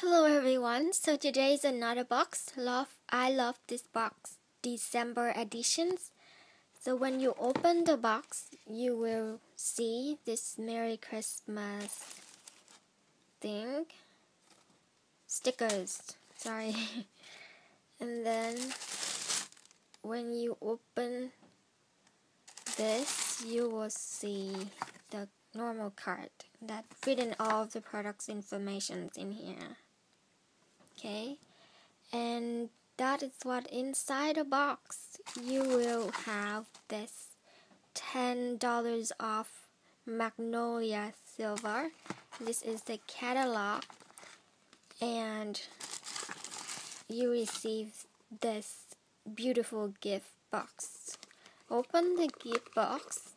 Hello everyone. So today is another box. Love I love this box. December editions. So when you open the box, you will see this Merry Christmas thing. Stickers. Sorry. and then when you open this, you will see the normal card that written all of the products information in here okay? And that is what inside the box you will have this $10 off magnolia silver. This is the catalog. And you receive this beautiful gift box. Open the gift box.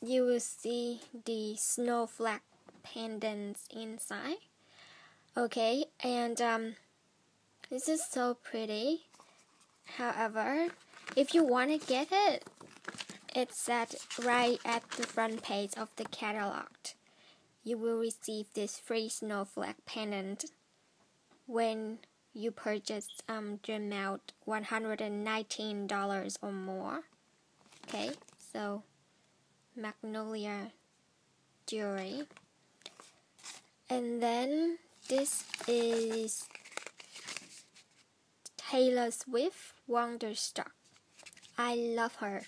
You will see the snowflake pendants inside Okay, and um, this is so pretty. However, if you want to get it, it's set right at the front page of the catalog. You will receive this free snowflake pendant when you purchase um the amount $119 or more. Okay, so magnolia jewelry. And then this is Taylor Swift Wonderstruck. I love her.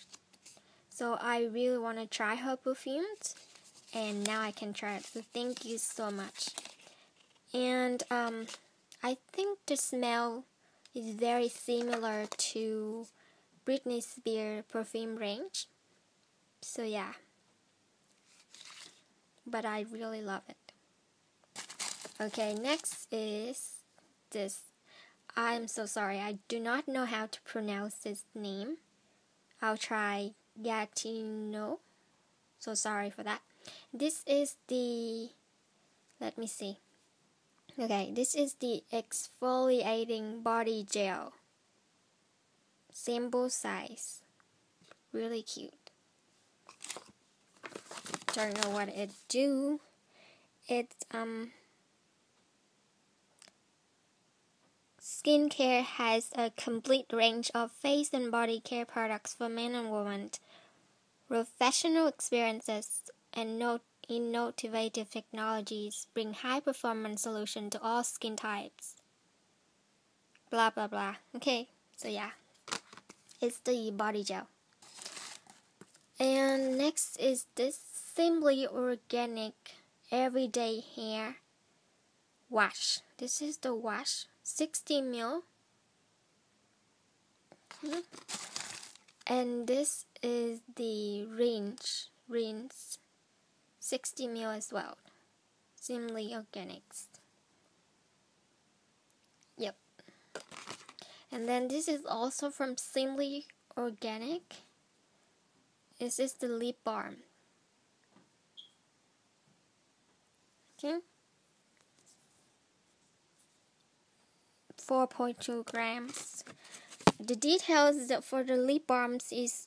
So I really want to try her perfumes and now I can try it. So thank you so much. And um, I think the smell is very similar to Britney Spears perfume range. So yeah. But I really love it. Okay, next is this. I'm so sorry, I do not know how to pronounce this name. I'll try Gatino. So sorry for that. This is the, let me see. Okay, this is the exfoliating body gel. Sample size. Really cute. Don't know what it do. It's um Skincare has a complete range of face and body care products for men and women. Professional experiences and innovative technologies bring high performance solutions to all skin types. Blah blah blah. Okay, so yeah, it's the body gel. And next is this Simply Organic Everyday Hair Wash. This is the wash. 60 mil. And this is the range. Rinse. 60 mil as well. Simply organics. Yep. And then this is also from simply organic. This is the lip balm. Okay 4.2 grams. The details for the lip balms is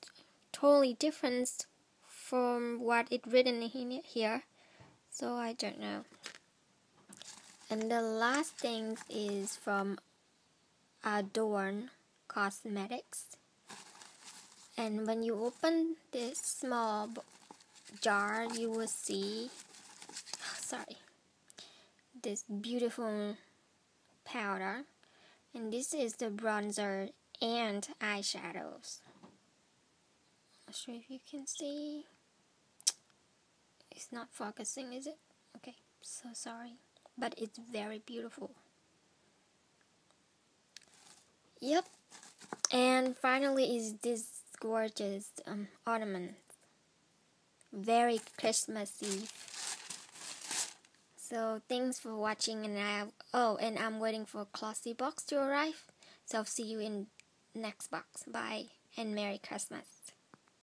totally different from what it written in here, so I don't know. And the last thing is from Adorn Cosmetics. And when you open this small jar, you will see, sorry, this beautiful powder and this is the bronzer and eyeshadows. Not sure if you can see. It's not focusing, is it? Okay, so sorry. But it's very beautiful. Yep. And finally is this gorgeous um, ornament. Very Christmassy so thanks for watching and I oh and I'm waiting for a Classy box to arrive. So I'll see you in next box. Bye and Merry Christmas.